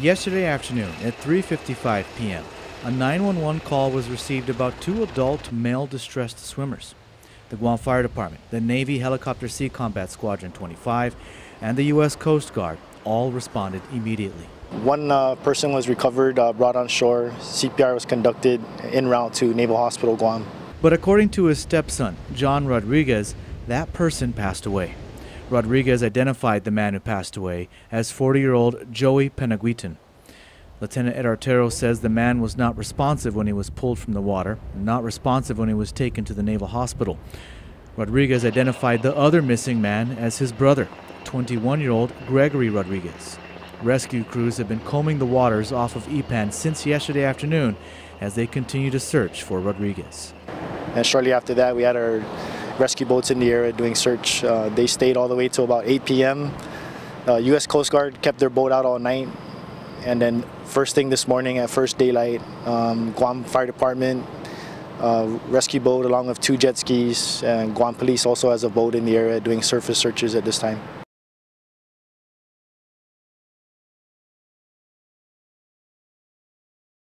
Yesterday afternoon at 3:55 p.m., a 911 call was received about two adult male distressed swimmers. The Guam Fire Department, the Navy Helicopter Sea Combat Squadron 25, and the U.S. Coast Guard all responded immediately. One uh, person was recovered, uh, brought on shore. CPR was conducted en route to Naval Hospital Guam. But according to his stepson, John Rodriguez, that person passed away. Rodriguez identified the man who passed away as 40 year old Joey Penaguitan. Lieutenant Ed Artero says the man was not responsive when he was pulled from the water, not responsive when he was taken to the Naval Hospital. Rodriguez identified the other missing man as his brother, 21 year old Gregory Rodriguez. Rescue crews have been combing the waters off of Ipan since yesterday afternoon as they continue to search for Rodriguez. And shortly after that, we had our rescue boats in the area doing search. Uh, they stayed all the way till about 8 p.m. Uh, U.S. Coast Guard kept their boat out all night. And then first thing this morning at first daylight, um, Guam Fire Department, uh, rescue boat along with two jet skis, and Guam Police also has a boat in the area doing surface searches at this time.